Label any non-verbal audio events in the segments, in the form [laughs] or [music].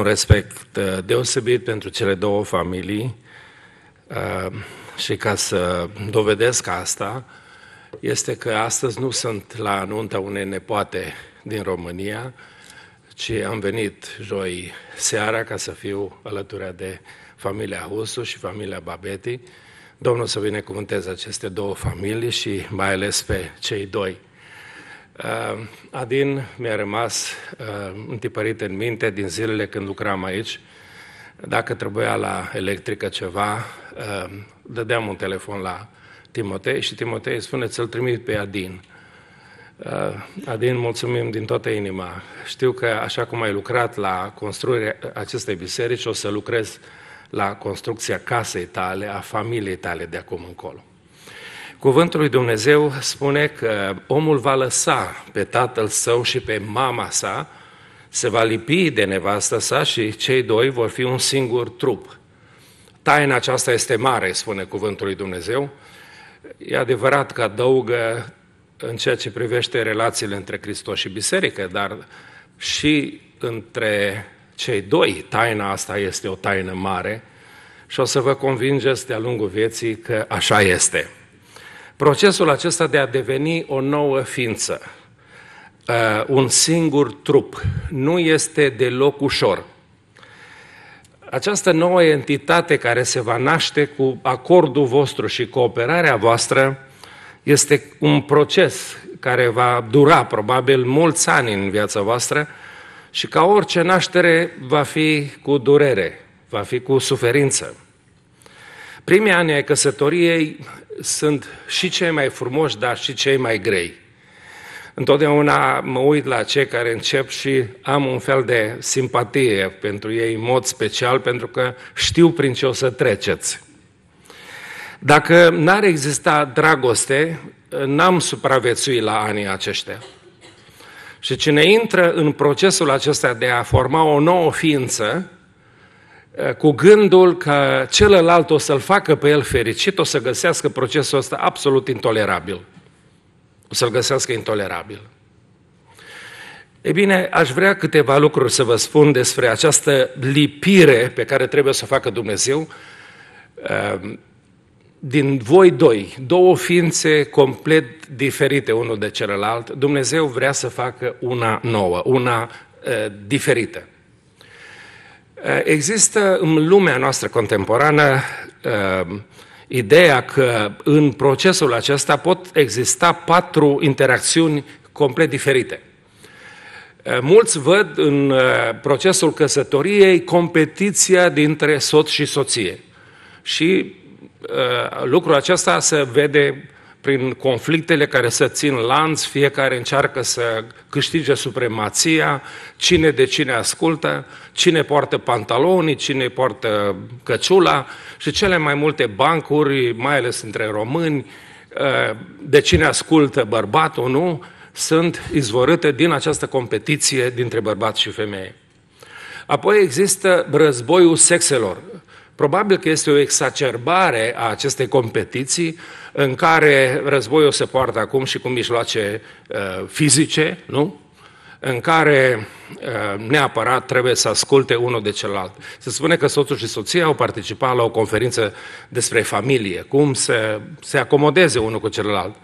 un respect uh, deosebit pentru cele două familii uh, și ca să dovedesc asta, este că astăzi nu sunt la nunta unei nepoate din România, ci am venit joi seara ca să fiu alături de familia Husu și familia Babeti. Domnul să binecuvânteze aceste două familii și mai ales pe cei doi. Uh, Adin mi-a rămas uh, întipărit în minte din zilele când lucram aici. Dacă trebuia la electrică ceva, uh, dădeam un telefon la Timotei și Timotei spune să-l trimit pe Adin. Adin, mulțumim din toată inima. Știu că așa cum ai lucrat la construirea acestei biserici, o să lucrez la construcția casei tale, a familiei tale de acum încolo. Cuvântul lui Dumnezeu spune că omul va lăsa pe tatăl său și pe mama sa, se va lipi de nevastă sa și cei doi vor fi un singur trup. Taina aceasta este mare, spune cuvântul lui Dumnezeu. E adevărat că adăugă în ceea ce privește relațiile între Hristos și Biserică, dar și între cei doi, taina asta este o taină mare și o să vă convingeți de-a lungul vieții că așa este. Procesul acesta de a deveni o nouă ființă, uh, un singur trup, nu este deloc ușor. Această nouă entitate care se va naște cu acordul vostru și cooperarea voastră este un proces care va dura probabil mulți ani în viața voastră și ca orice naștere va fi cu durere, va fi cu suferință. Primii ani ai căsătoriei sunt și cei mai frumoși, dar și cei mai grei. Întotdeauna mă uit la cei care încep și am un fel de simpatie pentru ei în mod special, pentru că știu prin ce o să treceți. Dacă n-ar exista dragoste, n-am supraviețuit la anii aceștia. Și cine intră în procesul acesta de a forma o nouă ființă, Eh, cu gândul că celălalt o să-l facă pe el fericit, o să găsească procesul ăsta absolut intolerabil. O să-l găsească intolerabil. E bine, aș vrea câteva lucruri să vă spun despre această lipire pe care trebuie să o facă Dumnezeu eh, din voi doi, două ființe complet diferite unul de celălalt, Dumnezeu vrea să facă una nouă, una uh, diferită. Eh, există în lumea noastră contemporană eh, ideea că în procesul acesta pot exista patru interacțiuni complet diferite. Eh, mulți văd în procesul căsătoriei competiția dintre soț și soție. Și lucrul acesta se vede prin conflictele care se țin lanț, fiecare încearcă să câștige supremația, cine de cine ascultă, cine poartă pantalonii, cine poartă căciula și cele mai multe bancuri, mai ales între români, ă, de cine ascultă bărbatul, nu, sunt izvorâte din această competiție dintre bărbat și femeie. Apoi există războiul sexelor. Probabil că este o exacerbare a acestei competiții în care războiul se poartă acum și cu mijloace uh, fizice, nu? în care uh, neapărat trebuie să asculte unul de celălalt. Se spune că soțul și soția au participat la o conferință despre familie, cum să se acomodeze unul cu celălalt.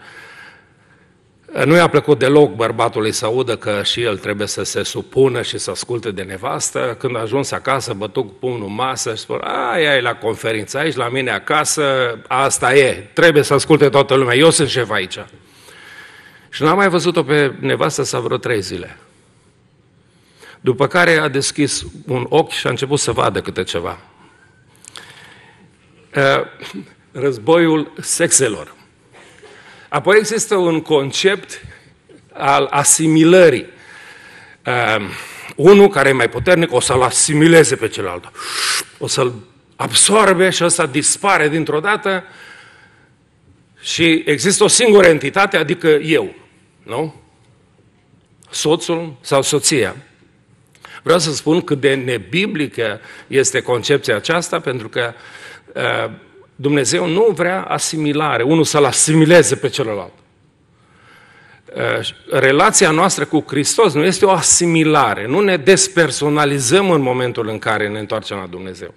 Nu i-a plăcut deloc bărbatului să audă că și el trebuie să se supună și să asculte de nevastă. Când a ajuns acasă, bătut cu pumnul masă și spune, aia e la conferință, aici la mine acasă, asta e, trebuie să asculte toată lumea, eu sunt șef aici. Și n-am mai văzut-o pe nevastă sa vreo trei zile. După care a deschis un ochi și a început să vadă câte ceva. Războiul sexelor. Apoi există un concept al asimilării. Uh, unul care e mai puternic o să-l asimileze pe celălalt. O să-l absorbe și ăsta dispare dintr-o dată și există o singură entitate, adică eu. Nu? Soțul sau soția. Vreau să spun cât de nebiblică este concepția aceasta, pentru că uh, Dumnezeu nu vrea asimilare, unul să-l asimileze pe celălalt. relația noastră cu Hristos nu este o asimilare, nu ne despersonalizăm în momentul în care ne întoarcem la Dumnezeu.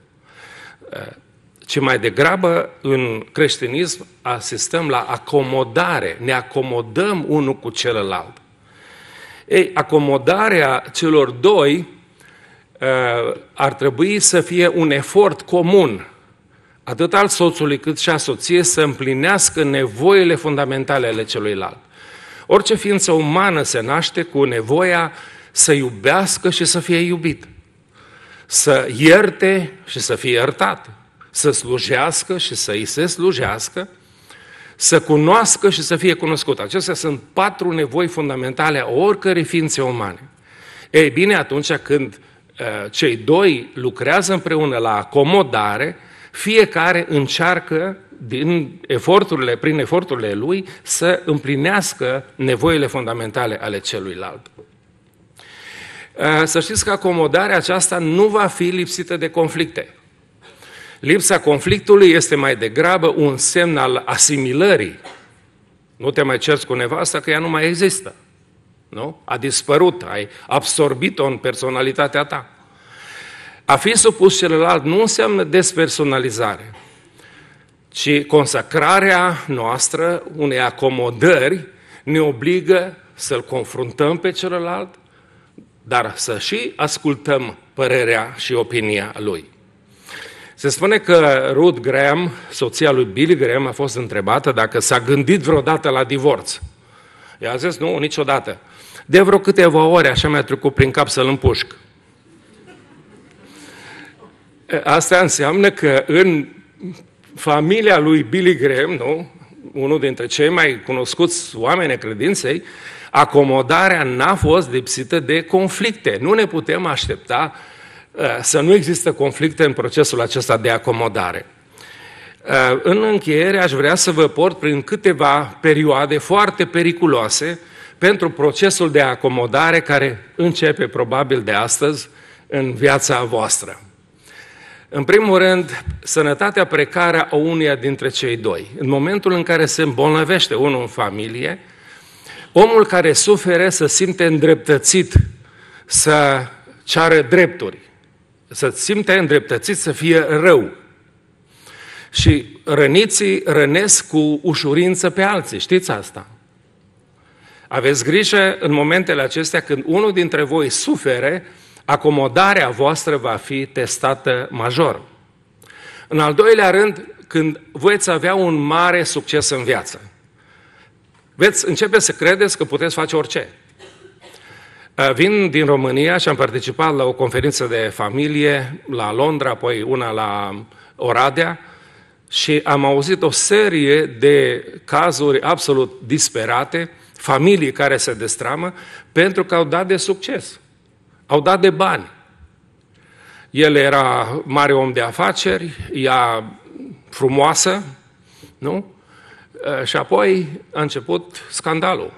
Ci mai degrabă în creștinism asistăm la acomodare, ne acomodăm unul cu celălalt. Ei, acomodarea celor doi ar trebui să fie un efort comun, atât al soțului cât și a soției, să împlinească nevoile fundamentale ale celuilalt. Orice ființă umană se naște cu nevoia să iubească și să fie iubit, să ierte și să fie iertat, să slujească și să îi se slujească, să cunoască și să fie cunoscut. Acestea sunt patru nevoi fundamentale a oricărei ființe umane. Ei bine, atunci când uh, cei doi lucrează împreună la acomodare, fiecare încearcă din eforturile, prin eforturile lui să împlinească nevoile fundamentale ale celuilalt. Uh, să știți că acomodarea aceasta nu va fi lipsită de conflicte. Lipsa conflictului este mai degrabă un semn al asimilării. Nu te mai cerți cu nevasta că ea nu mai există. Nu? A dispărut, ai absorbit-o în personalitatea ta. A fi supus celălalt nu înseamnă despersonalizare, ci consacrarea noastră unei acomodări ne obligă să-l confruntăm pe celălalt, dar să și ascultăm părerea și opinia lui. Se spune că Ruth Graham, soția lui Billy Graham, a fost întrebată dacă s-a gândit vreodată la divorț. Ea a zis, nu, niciodată. De vreo câteva ore așa mi-a trecut prin cap să-l împușc. Asta înseamnă că în familia lui Billy Graham, nu? unul dintre cei mai cunoscuți oameni credinței, acomodarea n-a fost lipsită de conflicte. Nu ne putem aștepta uh, să nu există conflicte în procesul acesta de acomodare. Uh, în încheiere aș vrea să vă port prin câteva perioade foarte periculoase pentru procesul de acomodare care începe probabil de astăzi în viața voastră. În primul rând, sănătatea precară a unuia dintre cei doi. În momentul în care se îmbolnăvește unul în familie, omul care suferă să simte îndreptățit să ceară drepturi, să simte îndreptățit să fie rău. Și răniții rănesc cu ușurință pe alții, știți asta? Aveți grijă în momentele acestea când unul dintre voi sufere, acomodarea voastră va fi testată major. În al doilea rând, când veți avea un mare succes în viață, veți începe să credeți că puteți face orice. Uh, vin din România și am participat la o conferință de familie la Londra, apoi una la Oradea și am auzit o serie de cazuri absolut disperate, familii care se destramă pentru că au dat de succes. Au dat de bani. El era mare om de afaceri, ea frumoasă, nu? Și apoi a început scandalul.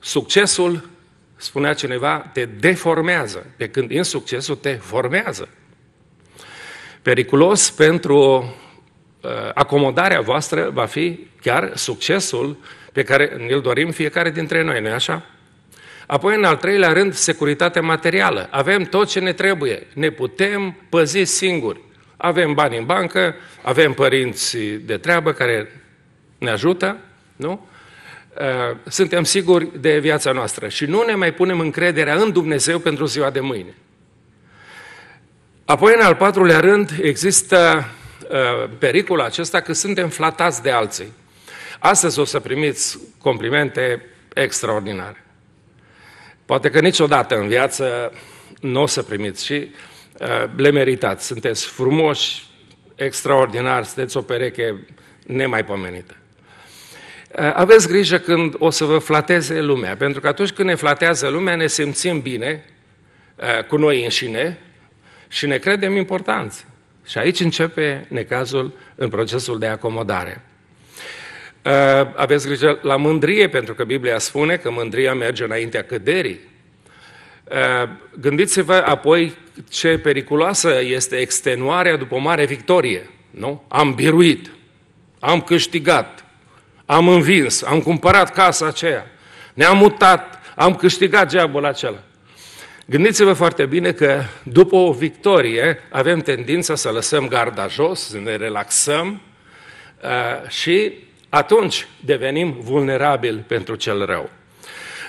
Succesul, spunea cineva, te deformează, pe când insuccesul te formează. Periculos pentru acomodarea voastră va fi chiar succesul pe care ne-l dorim fiecare dintre noi, nu-i așa? Apoi, în al treilea rând, securitatea materială. Avem tot ce ne trebuie. Ne putem păzi singuri. Avem bani în bancă, avem părinți de treabă care ne ajută, nu? Uh, suntem siguri de viața noastră și nu ne mai punem încrederea în Dumnezeu pentru ziua de mâine. Apoi, în al patrulea rând, există uh, pericolul acesta că suntem flatați de alții. Astăzi o să primiți complimente extraordinare. Poate că niciodată în viață nu o să primiți și uh, le meritați. Sunteți frumoși, extraordinari, sunteți o pereche nemaipomenită. Uh, aveți grijă când o să vă flateze lumea, pentru că atunci când ne flatează lumea, ne simțim bine uh, cu noi înșine și ne credem importanți. Și aici începe necazul în procesul de acomodare. Uh, aveți grijă la mândrie, pentru că Biblia spune că mândria merge înaintea căderii. Uh, gândiți-vă apoi ce periculoasă este extenuarea după o mare victorie. Nu? Am biruit, am câștigat, am învins, am cumpărat casa aceea, ne-am mutat, am câștigat geabul acela. Gândiți-vă foarte bine că după o victorie avem tendința să lăsăm garda jos, să ne relaxăm uh, și atunci devenim vulnerabili pentru cel rău.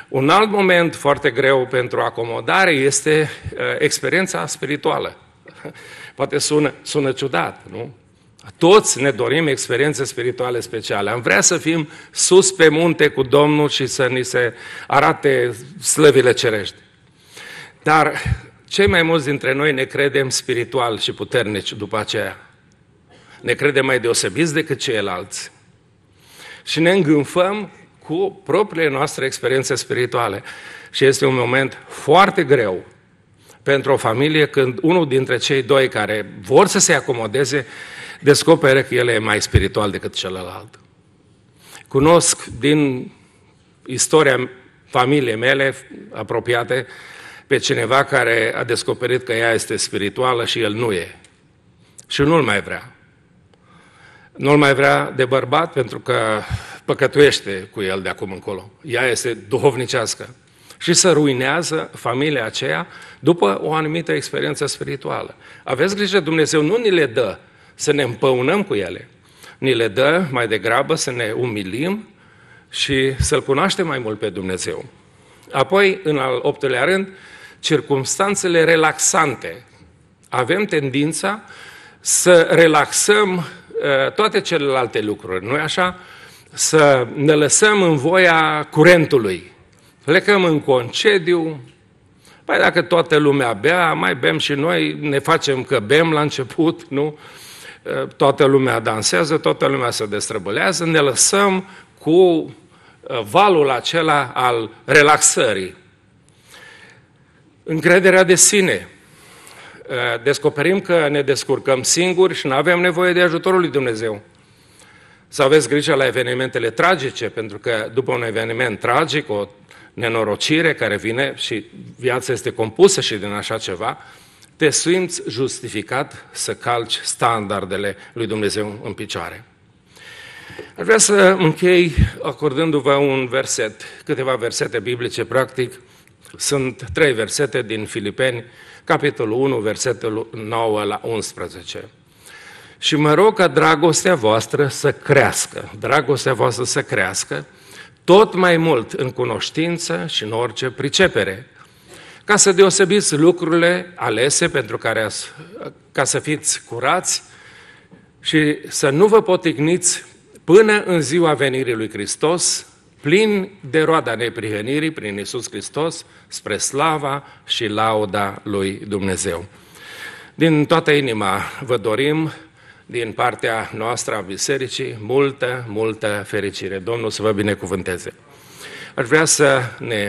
Un alt moment foarte greu pentru acomodare este uh, experiența spirituală. [laughs] Poate sună, sună ciudat, nu? Toți ne dorim experiențe spirituale speciale. Am vrea să fim sus pe munte cu Domnul și să ni se arate slăvile cerești. Dar cei mai mulți dintre noi ne credem spiritual și puternici după aceea. Ne credem mai deosebiți decât ceilalți. Și ne îngânfăm cu propriile noastre experiențe spirituale. Și este un moment foarte greu pentru o familie când unul dintre cei doi care vor să se acomodeze descoperă că el e mai spiritual decât celălalt. Cunosc din istoria familiei mele apropiate pe cineva care a descoperit că ea este spirituală și el nu e. Și nu-l mai vrea. Nu-l mai vrea de bărbat pentru că păcătuiește cu el de acum încolo. Ea este duhovnicească. Și să ruinează familia aceea după o anumită experiență spirituală. Aveți grijă, Dumnezeu nu ni le dă să ne împăunăm cu ele. Ni le dă mai degrabă să ne umilim și să-L cunoaștem mai mult pe Dumnezeu. Apoi, în al optulea rând, circumstanțele relaxante. Avem tendința să relaxăm uh, toate celelalte lucruri, nu-i așa? Să ne lăsăm în voia curentului. Plecăm în concediu, păi dacă toată lumea bea, mai bem și noi, ne facem că bem la început, nu? Uh, toată lumea dansează, toată lumea se destrăbălează, ne lăsăm cu uh, valul acela al relaxării încrederea de sine. Uh, descoperim că ne descurcăm singuri și nu avem nevoie de ajutorul lui Dumnezeu. Să aveți grijă la evenimentele tragice, pentru că după un eveniment tragic, o nenorocire care vine și viața este compusă și din așa ceva, te simți justificat să calci standardele lui Dumnezeu în picioare. Aș vrea să închei acordându-vă un verset, câteva versete biblice, practic, sunt trei versete din Filipeni, capitolul 1, versetul 9 la 11. Și mă rog ca dragostea voastră să crească, dragostea voastră să crească, tot mai mult în cunoștință și în orice pricepere, ca să deosebiți lucrurile alese pentru care ați, ca să fiți curați și să nu vă poticniți până în ziua venirii lui Hristos, plin de roada neprihănirii prin Iisus Hristos, spre slava și lauda lui Dumnezeu. Din toată inima vă dorim, din partea noastră a bisericii, multă, multă fericire. Domnul să vă binecuvânteze. Aș vrea să ne